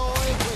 joy.